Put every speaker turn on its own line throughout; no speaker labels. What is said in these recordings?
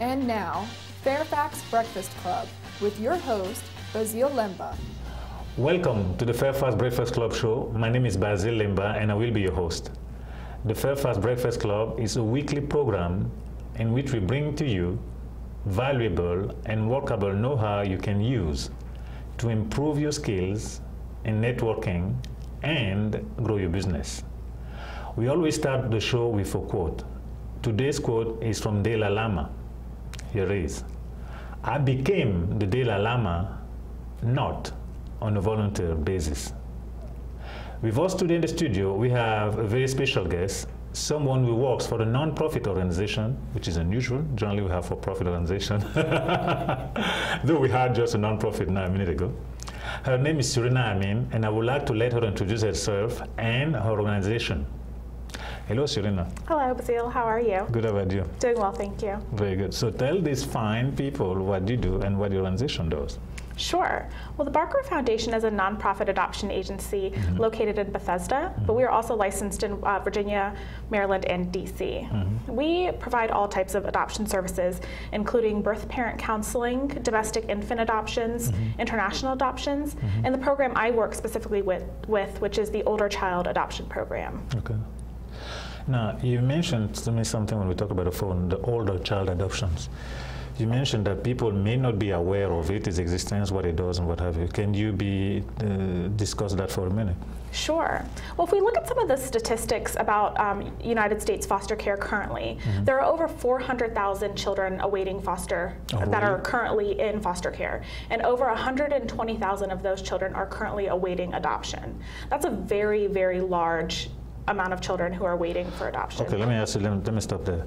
And now, Fairfax Breakfast Club with your host, Bazil Lemba.
Welcome to the Fairfax Breakfast Club show. My name is Bazil Lemba and I will be your host. The Fairfax Breakfast Club is a weekly program in which we bring to you valuable and workable know-how you can use to improve your skills in networking and grow your business. We always start the show with a quote. Today's quote is from Dalai Lama. Here is. I became the Dalai Lama not on a volunteer basis. With us today in the studio, we have a very special guest, someone who works for a non-profit organization, which is unusual. Generally, we have for-profit organization, though we had just a non-profit now a minute ago. Her name is Surina Amin, and I would like to let her introduce herself and her organization. Hello, Surina.
Hello, Bazil. How are you?
Good, how about you?
Doing well, thank you.
Very good. So tell these fine people what you do and what your organization does.
Sure. Well, the Barker Foundation is a nonprofit adoption agency
Mm-hmm.
located in Bethesda, but we are also licensed in uh, Virginia, Maryland, and DC.
Mm-hmm.
We provide all types of adoption services, including birth parent counseling, domestic infant adoptions,
Mm-hmm.
international adoptions, and the program I work specifically with, with, which is the Older Child Adoption Program.
Okay. Now, you mentioned to me something when we talk about the phone, the older child adoptions. You mentioned that people may not be aware of it, its existence, what it does, and what have you. Can you be uh, discuss that for a minute?
Sure. Well, if we look at some of the statistics about um, United States foster care currently,
Mm-hmm.
there are over 400,000 children awaiting foster
Oh,
that are currently in foster care, and over 120,000 of those children are currently awaiting adoption. That's a very, very large amount of children who are waiting for adoption.
Okay, let me ask you, let me, let me stop there.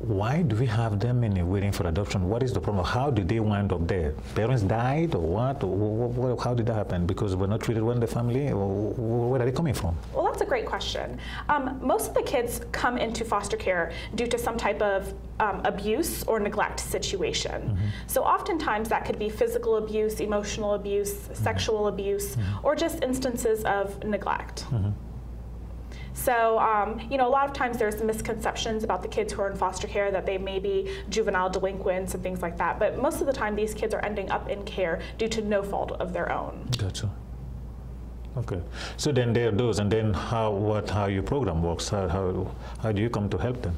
Why do we have them many waiting for adoption? What is the problem? How did they wind up there? Parents died or what? Or wh- wh- how did that happen? Because we're not treated well in the family? Where are they coming from?
Well, that's a great question. Um, most of the kids come into foster care due to some type of um, abuse or neglect situation. So, oftentimes, that could be physical abuse, emotional abuse, sexual abuse, or just instances of neglect. So, um, you know, a lot of times there's misconceptions about the kids who are in foster care that they may be juvenile delinquents and things like that. But most of the time, these kids are ending up in care due to no fault of their own.
Gotcha. Okay. So then there are those, and then how what how your program works? How how, how do you come to help them?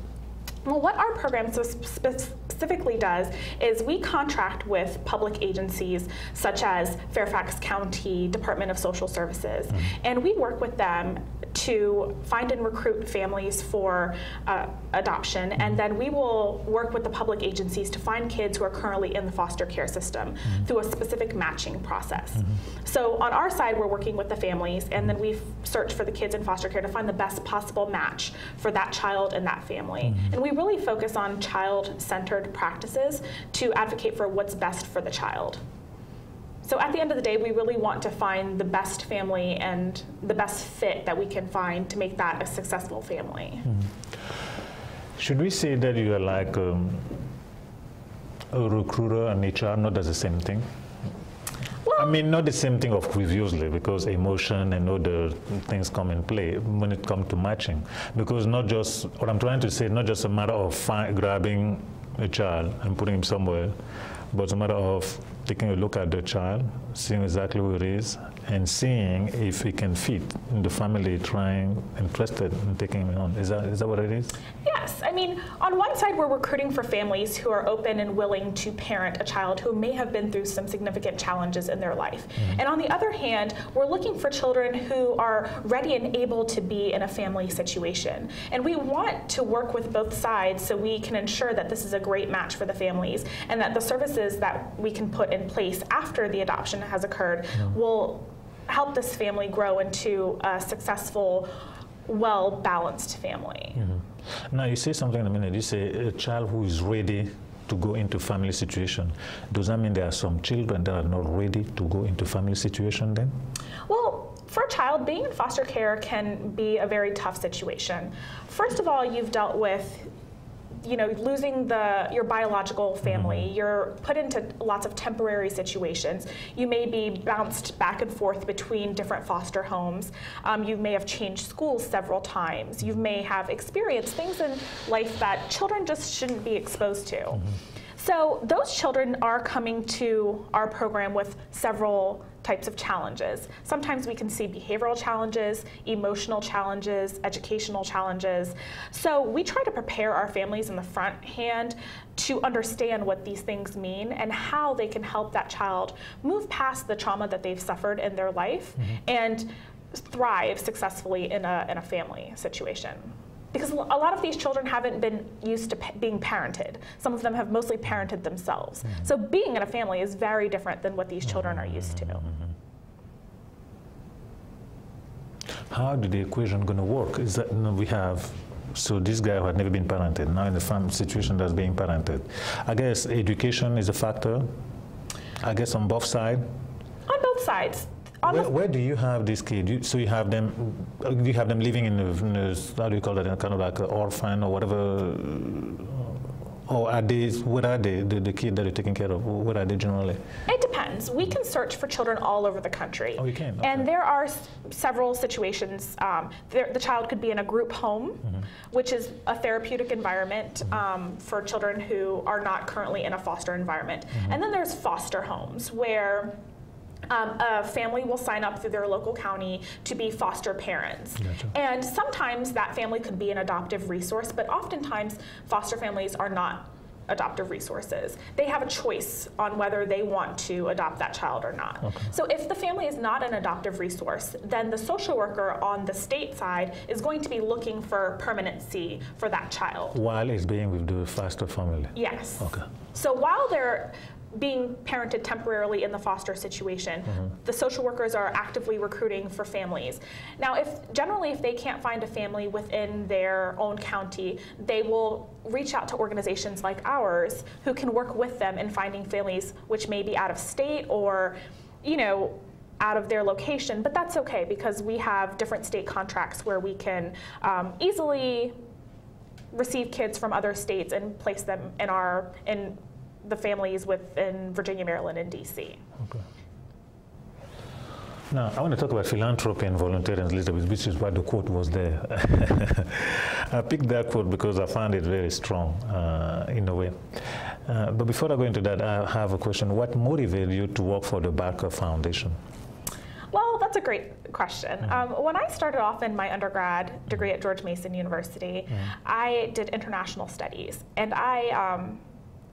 Well, what our program so specifically does is we contract with public agencies such as Fairfax County Department of Social Services, and we work with them to find and recruit families for uh, adoption, mm-hmm. and then we will work with the public agencies to find kids who are currently in the foster care system mm-hmm. through a specific matching process. Mm-hmm. So on our side, we're working with the families, and then we search for the kids in foster care to find the best possible match for that child and that family. And we really focus on child-centered practices to advocate for what's best for the child. So at the end of the day, we really want to find the best family and the best fit that we can find to make that a successful family.
Should we say that you are like um, a recruiter and HR, not as the same thing? I mean, not the same thing, of course, usually, because emotion and other things come in play when it comes to matching. Because not just, what I'm trying to say, not just a matter of grabbing a child and putting him somewhere, but it's a matter of taking a look at the child, seeing exactly who it is, and seeing if he can fit in the family, trying, interested in taking him on. Is that, is that what it is?
Yes, I mean, on one side, we're recruiting for families who are open and willing to parent a child who may have been through some significant challenges in their life. Mm-hmm. And on the other hand, we're looking for children who are ready and able to be in a family situation. And we want to work with both sides so we can ensure that this is a great match for the families and that the services that we can put in place after the adoption has occurred will help this family grow into a successful, well balanced family. Mm-hmm.
Now, you say something in a minute. You say a child who is ready to go into family situation. Does that mean there are some children that are not ready to go into family situation then?
Well, for a child, being in foster care can be a very tough situation. First of all, you've dealt with you know, losing the your biological family.
Mm-hmm.
You're put into lots of temporary situations. You may be bounced back and forth between different foster homes. Um, you may have changed schools several times. You may have experienced things in life that children just shouldn't be exposed to.
Mm-hmm.
So those children are coming to our program with several types of challenges. Sometimes we can see behavioral challenges, emotional challenges, educational challenges. So we try to prepare our families in the front hand to understand what these things mean and how they can help that child move past the trauma that they've suffered in their life mm-hmm. and thrive successfully in a, in a family situation because a lot of these children haven't been used to being parented. Some of them have mostly parented themselves. Mm-hmm. So being in a family is very different than what these children are used to. Mm-hmm.
How did the equation going to work? Is that you know, we have so this guy who had never been parented now in the family situation that's being parented. I guess education is a factor. I guess on both sides.
On both sides.
Where, where do you have these kids? You, so you have them, uh, you have them living in, a, in a, how do you call that? Kind of like an orphan or whatever. Or are they? What are they? The, the kid that you're taking care of? What are they generally?
it depends. We can search for children all over the country.
Oh, you can?
And there are s- several situations. Um, there, the child could be in a group home,
Mm-hmm.
which is a therapeutic environment um, for children who are not currently in a foster environment.
Mm-hmm.
And then there's foster homes where um, a family will sign up through their local county to be foster parents.
Gotcha.
And sometimes that family could be an adoptive resource, but oftentimes foster families are not adoptive resources. They have a choice on whether they want to adopt that child or not.
Okay.
So if the family is not an adoptive resource, then the social worker on the state side is going to be looking for permanency for that child.
While it's being with the foster family.
Yes.
Okay.
So while they're being parented temporarily in the foster situation, the social workers are actively recruiting for families. Now, if generally if they can't find a family within their own county, they will reach out to organizations like ours who can work with them in finding families which may be out of state or, you know, out of their location, but that's okay because we have different state contracts where we can um, easily receive kids from other states and place them in our in the families within Virginia, Maryland, and DC.
Okay. Now, I want to talk about philanthropy and volunteering a little bit, which is why the quote was there. I picked that quote because I found it very strong uh, in a way. Uh, but before I go into that, I have a question. What motivated you to work for the Barker Foundation?
Well, that's a great question. Um, when I started off in my undergrad degree at George Mason University, I did international studies, and I um,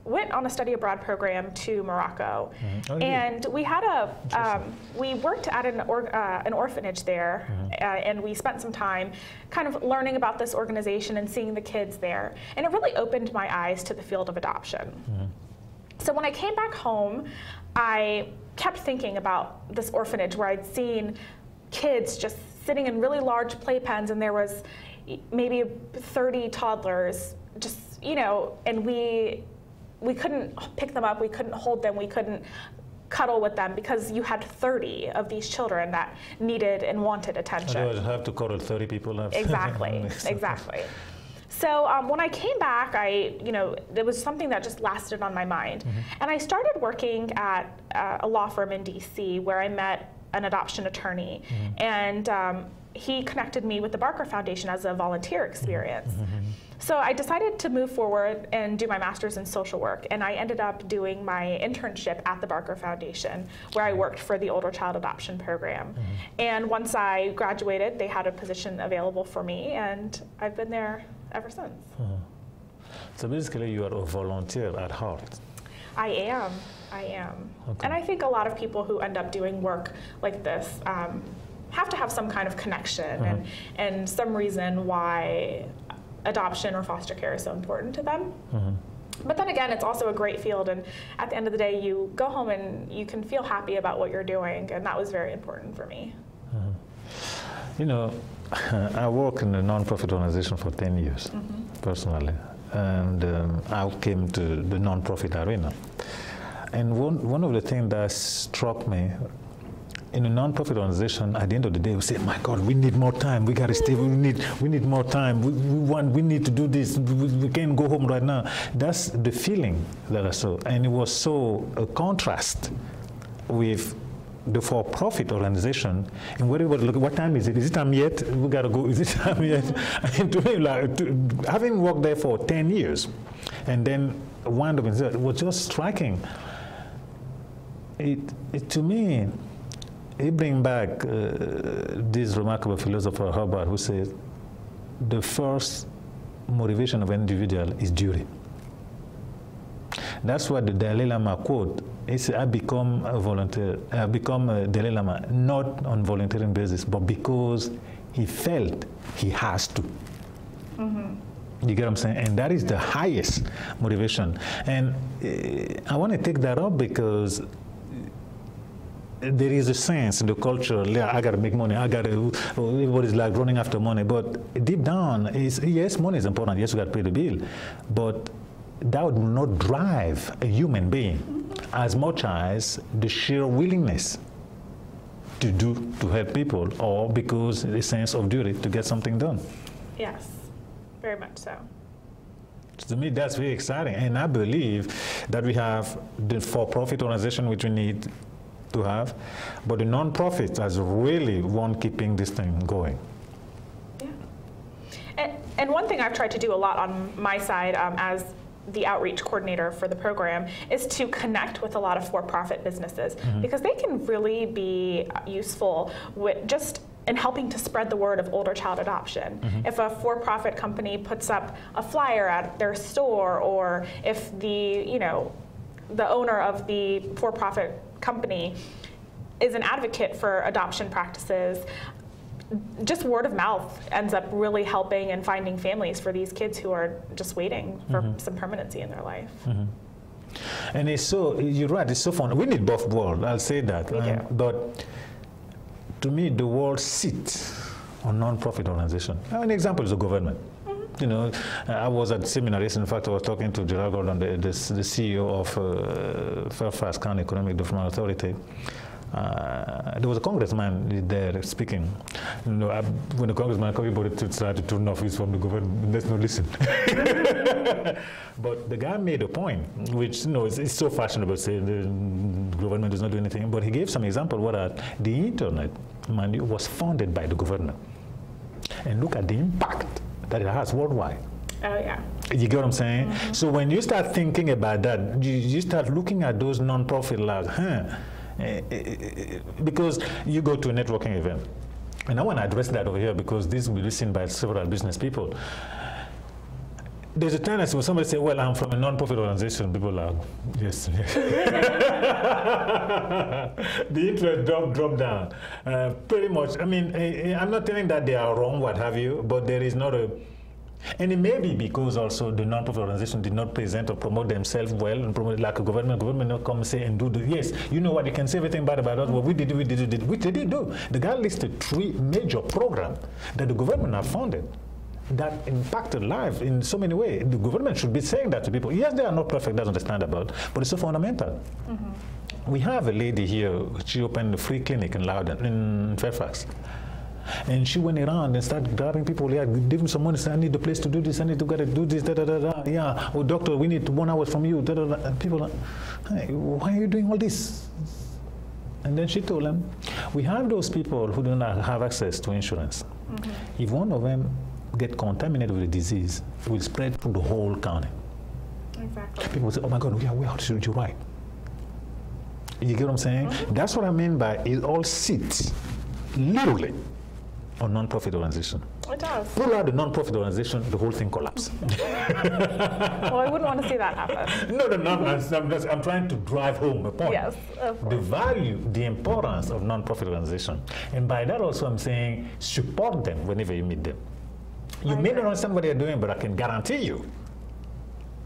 went on a study abroad program to Morocco.
Oh, you did?
And we had a um, we worked at an or, uh, an orphanage there, uh, and we spent some time kind of learning about this organization and seeing the kids there, and it really opened my eyes to the field of adoption. So when I came back home, I kept thinking about this orphanage where I'd seen kids just sitting in really large playpens, and there was maybe 30 toddlers, just you know, and we we couldn't pick them up, we couldn't hold them, we couldn't cuddle with them because you had 30 of these children that needed and wanted attention.
Otherwise, I have to cuddle 30 people.
Exactly, exactly. So um, when I came back, I, you know, it was something that just lasted on my mind, and I started working at uh, a law firm in D.C. where I met an adoption attorney, and um, he connected me with the Barker Foundation as a volunteer experience. So I decided to move forward and do my master's in social work, and I ended up doing my internship at the Barker Foundation, where I worked for the older child adoption program. Mm-hmm. And once I graduated, they had a position available for me, and I've been there ever since. Mm-hmm.
So basically, you are a volunteer at heart.
I am. I am.
Okay.
And I think a lot of people who end up doing work like this um, have to have some kind of connection mm-hmm. and, and some reason why adoption or foster care is so important to them. Mm-hmm. But then again, it's also a great field, and at the end of the day, you go home and you can feel happy about what you're doing, and that was very important for me. Mm-hmm.
You know, I work in a non-profit organization for 10 years, mm-hmm. personally. And um, I came to the non-profit arena. And one, one of the things that struck me in a non-profit organization, at the end of the day, we say, "My God, we need more time. We got to stay. We need, we need more time. We, we want, we need to do this. We, we can't go home right now." That's the feeling that I saw, and it was so a contrast with the for-profit organization, and whatever, look, what time is it? Is it time yet? We gotta go. Is it time yet? Mean, to me, like, to, having worked there for 10 years, and then one of it was just striking. It, it to me, it bring back uh, this remarkable philosopher Hubbard who says, the first motivation of an individual is duty. That's what the Dalai Lama quote is I become a volunteer, I become a Dalai Lama, not on volunteering basis, but because he felt he has to. You get what I'm saying? And that is the highest motivation. And uh, I want to take that up because there is a sense in the culture, yeah, I got to make money, I got to, everybody's like running after money. But deep down, is yes, money is important, yes, we got to pay the bill. But that would not drive a human being as much as the sheer willingness to do, to help people, or because the sense of duty to get something done.
Yes, very much so.
To me, that's very exciting. And I believe that we have the for-profit organization which we need to have, but the non-profit has really one keeping this thing going.
Yeah. And, and one thing I've tried to do a lot on my side um, as the outreach coordinator for the program is to connect with a lot of for-profit businesses mm-hmm. because they can really be uh, useful with just in helping to spread the word of older child adoption. Mm-hmm. If a for-profit company puts up a flyer at their store or if the, you know, the owner of the for-profit company is an advocate for adoption practices, just word of mouth ends up really helping and finding families for these kids who are just waiting for mm-hmm. some permanency in their life. Mm-hmm.
And it's so, you're right, it's so fun. We need both worlds, I'll say that.
We do.
But to me, the world sits on non-profit organization. An example is the government. You know, I was at seminaries. In fact, I was talking to Gerald Gordon, the, the, the CEO of uh, Fairfax County Economic Development Authority. Uh, there was a congressman there speaking. You know, I, when the congressman everybody started to turn off his from the government. Let's not listen. but the guy made a point, which you know is, is so fashionable. Say the government does not do anything, but he gave some example. Uh, the internet man, was funded by the government, and look at the impact that it has worldwide.
Oh yeah.
You get what I'm saying? So when you start thinking about that, you, you start looking at those non-profit labs, huh? Eh, eh, eh, because you go to a networking event, and I want to address that over here because this will be listened by several business people. There's a tendency when somebody say, "Well, I'm from a non-profit organization," people are, "Yes, yes." the interest drop drop down. Uh, pretty much. I mean, eh, eh, I'm not telling that they are wrong, what have you, but there is not a and it may be because also the non-profit organization did not present or promote themselves well and promote like a government. Government not come say and do the yes. You know what? You can say everything bad about us. What we did, we did, we did, they did do. The guy listed three major programs that the government have funded that impacted life in so many ways. The government should be saying that to people. Yes, they are not perfect. That's understandable, but it's so fundamental. Mm-hmm. We have a lady here. She opened a free clinic in Loudoun, in Fairfax. And she went around and started grabbing people. Yeah, give me some money. Say, I need the place to do this. I need to get to do this. Da, da, da, da. Yeah. Oh, doctor, we need one hour from you. Da, da, da. And people are, hey, why are you doing all this? And then she told them, we have those people who do not have access to insurance. Mm-hmm. If one of them get contaminated with the disease, it will spread through the whole county.
Exactly.
People say, oh my God, yeah, we are you're right. You get what I'm saying? Mm-hmm. That's what I mean by it all sits literally on non-profit organization.
It does.
Pull out the non-profit organization, the whole thing collapses.
Well, I wouldn't want to see that happen.
no, no, no, I'm, just- I'm trying to drive home a point.
Yes, of
The value, the importance of non-profit organization. And by that also I'm saying support them whenever you meet them. You may not understand what they're doing, but I can guarantee you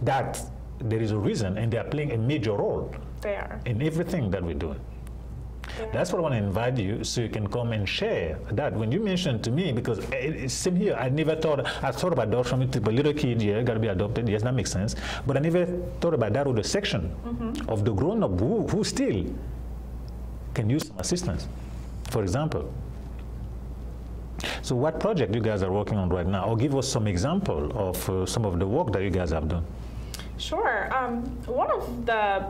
that there is a reason and they are playing a major role
They are.
in everything that we're doing.
Yeah.
That's what I want to invite you so you can come and share that. When you mentioned to me, because it, it's same here, I never thought, I thought about adoption with a little kid, yeah, got to be adopted, yes, that makes sense. But I never thought about that with a section mm-hmm. of the grown up who, who still can use some assistance. for example. So what project you guys are working on right now? Or give us some example of uh, some of the work that you guys have done.
Sure. Um, one of the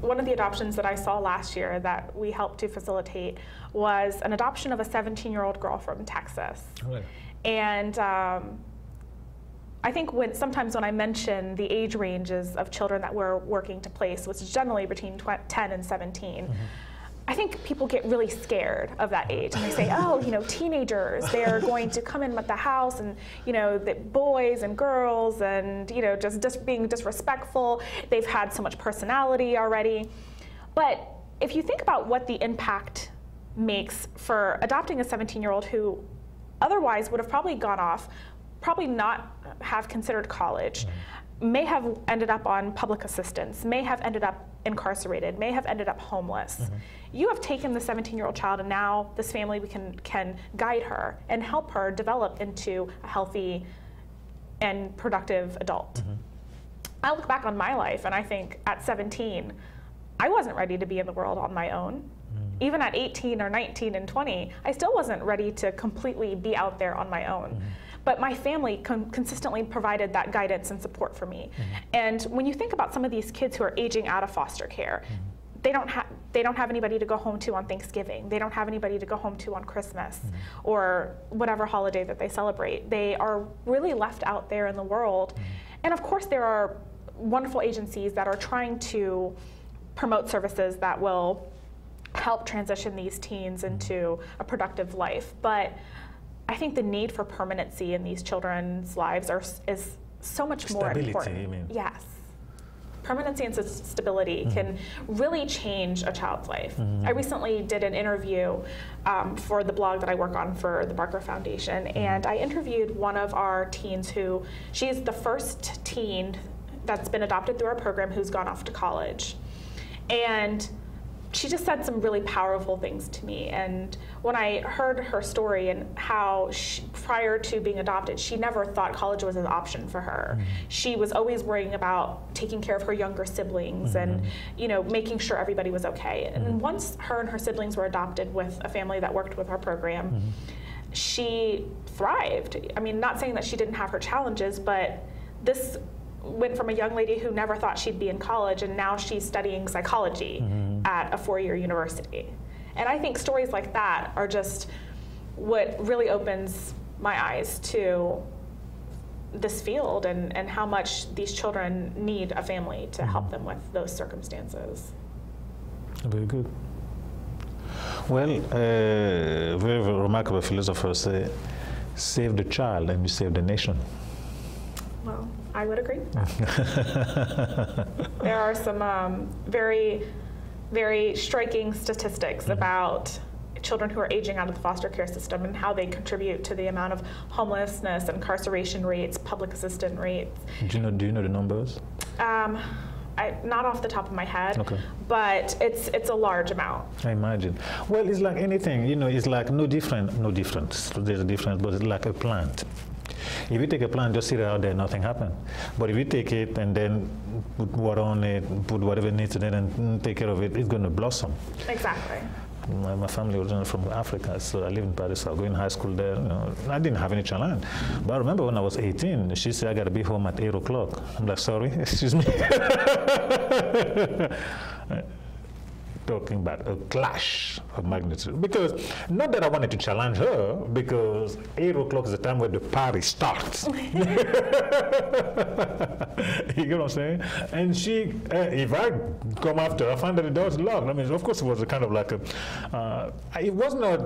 one of the adoptions that I saw last year that we helped to facilitate was an adoption of a 17-year-old girl from Texas. Right. And um, I think when sometimes when I mention the age ranges of children that we're working to place, which is generally between 10 and 17, mm-hmm. I think people get really scared of that age and they say, oh, you know, teenagers, they're going to come in with the house and, you know, the boys and girls and, you know, just, just being disrespectful. They've had so much personality already. But if you think about what the impact makes for adopting a 17 year old who otherwise would have probably gone off, probably not have considered college. May have ended up on public assistance, may have ended up incarcerated, may have ended up homeless. Mm-hmm you have taken the 17 year old child and now this family we can can guide her and help her develop into a healthy and productive adult mm-hmm. i look back on my life and i think at 17 i wasn't ready to be in the world on my own mm-hmm. even at 18 or 19 and 20 i still wasn't ready to completely be out there on my own mm-hmm. But my family con- consistently provided that guidance and support for me. Mm-hmm. And when you think about some of these kids who are aging out of foster care, mm-hmm they don't have they don't have anybody to go home to on Thanksgiving. They don't have anybody to go home to on Christmas mm-hmm. or whatever holiday that they celebrate. They are really left out there in the world. Mm-hmm. And of course there are wonderful agencies that are trying to promote services that will help transition these teens mm-hmm. into a productive life. But I think the need for permanency in these children's lives are, is so much
Stability,
more important.
You mean?
Yes permanency and stability mm-hmm. can really change a child's life. Mm-hmm. I recently did an interview um, for the blog that I work on for the Barker Foundation, mm-hmm. and I interviewed one of our teens who she's the first teen that's been adopted through our program who's gone off to college. And she just said some really powerful things to me. And when I heard her story and how she, prior to being adopted, she never thought college was an option for her. Mm-hmm. She was always worrying about taking care of her younger siblings mm-hmm. and you know making sure everybody was okay. And mm-hmm. once her and her siblings were adopted with a family that worked with our program, mm-hmm. she thrived. I mean, not saying that she didn't have her challenges, but this went from a young lady who never thought she'd be in college and now she's studying psychology mm-hmm. at a four-year university and i think stories like that are just what really opens my eyes to this field and, and how much these children need a family to mm-hmm. help them with those circumstances.
Very good. Well uh, very, very remarkable philosophers say save the child and you save the nation.
Well I would agree. There are some um, very, very striking statistics mm-hmm. about children who are aging out of the foster care system and how they contribute to the amount of homelessness, incarceration rates, public assistance rates.
Do you know? Do you know the numbers? Um,
I, not off the top of my head, okay. but it's it's a large amount.
I imagine. Well, it's like anything, you know. It's like no different, no difference. There's a difference, but it's like a plant. If you take a plant, just sit it out there, nothing happens. But if you take it and then put water on it, put whatever needs to it, and take care of it, it's going to blossom.
Exactly.
My, my family originally from Africa, so I live in Paris. So I go in high school there. You know, I didn't have any challenge. But I remember when I was 18, she said I got to be home at 8 o'clock. I'm like, sorry, excuse me. talking about a clash of magnitude. Because not that I wanted to challenge her, because eight o'clock is the time where the party starts. you get what I'm saying? And she, uh, if I come after, I find that the door's locked. I mean, of course, it was a kind of like a. Uh, it was not.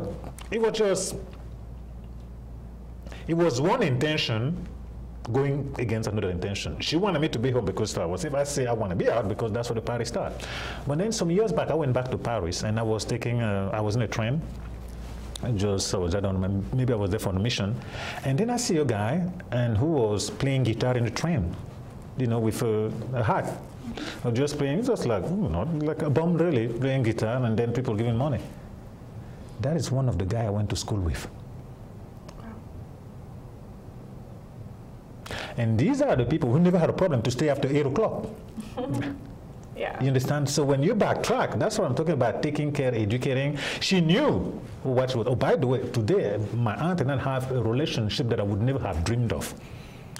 It was just. It was one intention going against another intention. She wanted me to be home because I was. If I say I want to be out because that's where the party starts. But then some years back, I went back to Paris and I was taking. A, I was in a train. I just I was I don't know, maybe I was there for a mission, and then I see a guy and who was playing guitar in the train, you know, with a, a hat. Just playing, just like you know, like a bum really playing guitar, and then people giving money. That is one of the guy I went to school with. And these are the people who never had a problem to stay after 8 o'clock.
Yeah.
You understand? So when you backtrack, that's what I'm talking about taking care, educating. She knew what she was. Oh, by the way, today, my aunt and I have a relationship that I would never have dreamed of.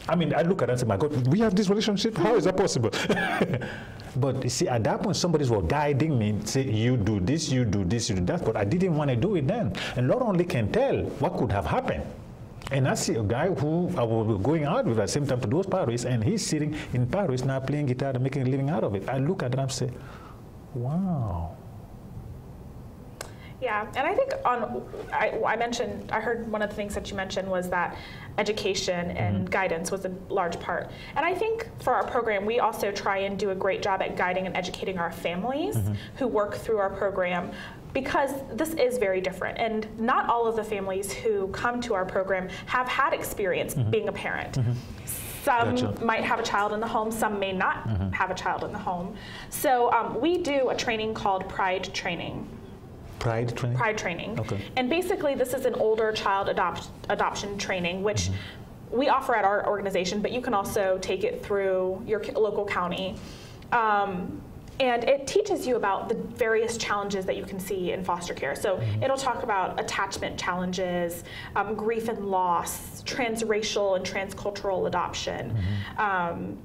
I mean, I look at her and say, my God, we have this relationship? How is that possible? but you see, at that point, somebody was guiding me, say, you do this, you do this, you do that. But I didn't want to do it then. And Lord only can tell what could have happened. And I see a guy who I was going out with at the same time to those Paris, and he's sitting in Paris now playing guitar and making a living out of it. I look at him and say, wow.
Yeah, and I think on I, I, mentioned I heard one of the things that you mentioned was that education and mm-hmm. guidance was a large part. And I think for our program, we also try and do a great job at guiding and educating our families mm-hmm. who work through our program because this is very different. And not all of the families who come to our program have had experience mm-hmm. being a parent. Mm-hmm. Some gotcha. might have a child in the home, some may not mm-hmm. have a child in the home. So um, we do a training called Pride Training.
Pride training?
Pride training.
Okay.
And basically, this is an older child adopt- adoption training, which mm-hmm. we offer at our organization, but you can also take it through your local county. Um, and it teaches you about the various challenges that you can see in foster care. So mm-hmm. it'll talk about attachment challenges, um, grief and loss, transracial and transcultural adoption. Mm-hmm. Um,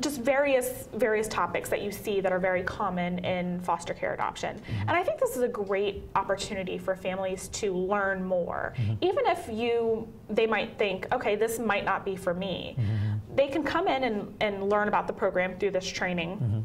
just various various topics that you see that are very common in foster care adoption. Mm-hmm. And I think this is a great opportunity for families to learn more. Mm-hmm. Even if you they might think, okay, this might not be for me. Mm-hmm. They can come in and, and learn about the program through this training mm-hmm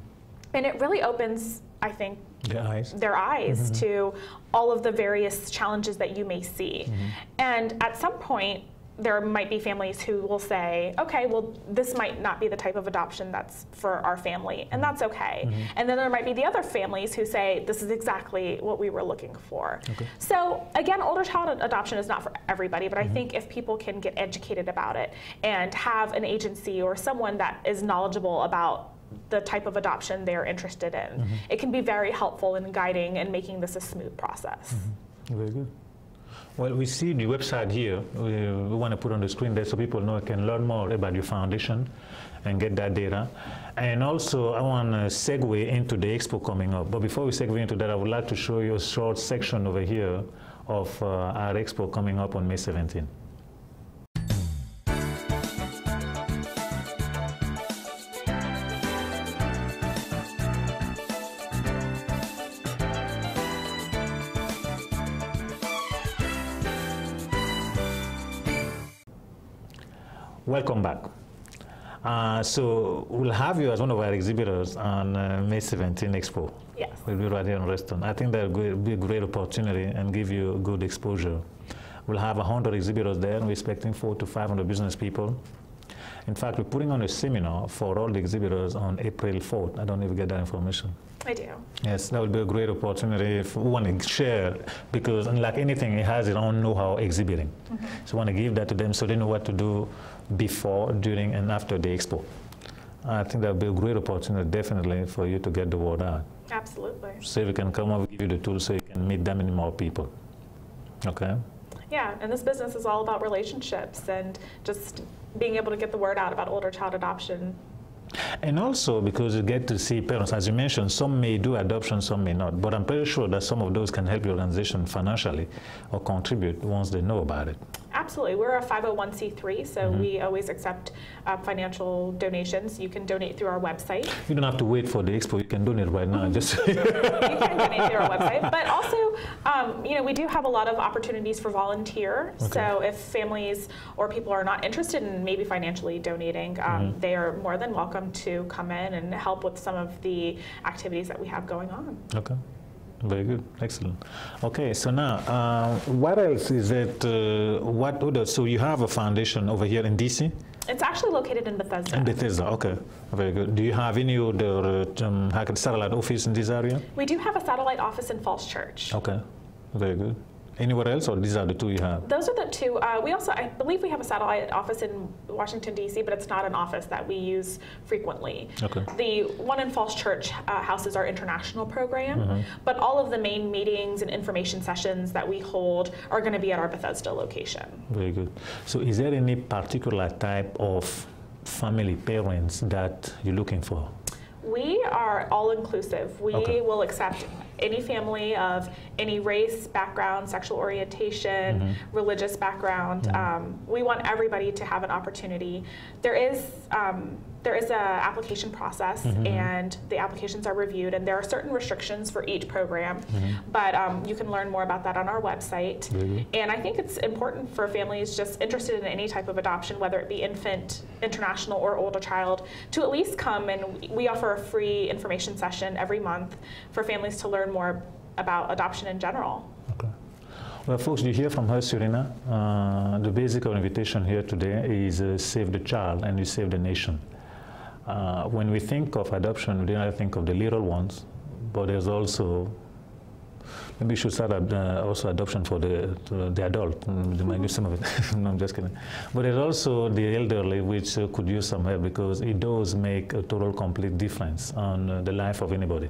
and it really opens i think
their eyes,
their eyes mm-hmm. to all of the various challenges that you may see mm-hmm. and at some point there might be families who will say, okay, well, this might not be the type of adoption that's for our family, and that's okay. Mm-hmm. And then there might be the other families who say, this is exactly what we were looking for. Okay. So, again, older child adoption is not for everybody, but mm-hmm. I think if people can get educated about it and have an agency or someone that is knowledgeable about the type of adoption they're interested in. Mm-hmm. It can be very helpful in guiding and making this a smooth process.
Mm-hmm. Very good. Well, we see the website here. We, we, want to put on the screen there so people know can learn more about your foundation and get that data. And also, I want to segue into the expo coming up. But before we segue into that, I would like to show you a short section over here of uh, our expo coming up on May 17th. Welcome back. Uh, so we'll have you as one of our exhibitors on uh, May 17 Expo.
Yes.
We'll be right here in Reston. I think that will be a great opportunity and give you good exposure. We'll have 100 exhibitors there, and we're expecting four to 500 business people. In fact, we're putting on a seminar for all the exhibitors on April 4th. I don't even get that information.
I do.
Yes, that would be a great opportunity if we want to share because unlike anything, it has its own know-how exhibiting. Mm-hmm. So we want to give that to them so they know what to do before, during, and after the expo. I think that would be a great opportunity, definitely, for you to get the word out.
Absolutely.
So if we can come up, give you the tools so you can meet that many more people. Okay?
Yeah, and this business is all about relationships and just being able to get the word out about older child adoption
and also because you get to see parents, as you mentioned, some may do adoption, some may not. But I'm pretty sure that some of those can help your organization financially or contribute once they know about it.
Absolutely. We're a 501c3, so mm-hmm. we always accept uh, financial donations. You can donate through our website.
You don't have to wait for the expo. You can donate right now. Just
you can donate through our website. But also, um, you know, we do have a lot of opportunities for volunteer. Okay. So if families or people are not interested in maybe financially donating, um, mm-hmm. they are more than welcome to come in and help with some of the activities that we have going on.
Okay. Very good, excellent. Okay, so now, uh, what else is it? Uh, what other? So you have a foundation over here in DC.
It's actually located in Bethesda.
In Bethesda, okay, very good. Do you have any other uh, um, satellite office in this area?
We do have a satellite office in Falls Church.
Okay, very good. Anywhere else, or these are the two you have?
Those are the two. Uh, we also, I believe, we have a satellite office in Washington D.C., but it's not an office that we use frequently.
Okay.
The one in Falls Church uh, houses our international program, mm-hmm. but all of the main meetings and information sessions that we hold are going to be at our Bethesda location.
Very good. So, is there any particular type of family parents that you're looking for?
We are all inclusive. We
Okay.
will accept any family of any race, background, sexual orientation,
Mm-hmm.
religious background. Um, we want everybody to have an opportunity. There is um, there is a application process,
Mm-hmm.
and the applications are reviewed, and there are certain restrictions for each program.
Mm-hmm.
But um, you can learn more about that on our website. And I think it's important for families just interested in any type of adoption, whether it be infant, international, or older child, to at least come and we- we offer a free information session every month for families to learn more about adoption in general.
Well, folks, you hear from her, Surina. Uh, the basic of invitation here today is uh, save the child and you save the nation. Uh, when we think of adoption, we don't think of the little ones, but there's also maybe we should start uh, also adoption for the the adult. Mm, They might use some of it. no, I'm just kidding. But there's also the elderly, which uh, could use some help because it does make a total, complete difference on uh, the life of anybody.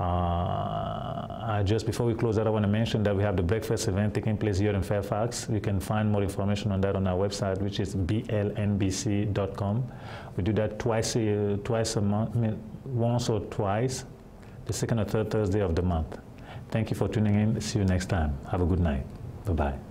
Uh, uh, just before we close out, I want to mention that we have the breakfast event taking place here in Fairfax. You can find more information on that on our website, which is blnbc.com. We do that twice a, twice a month, I mean, once or twice, the second or third Thursday of the month. Thank you for tuning in. See you next time. Have a good night. Bye bye.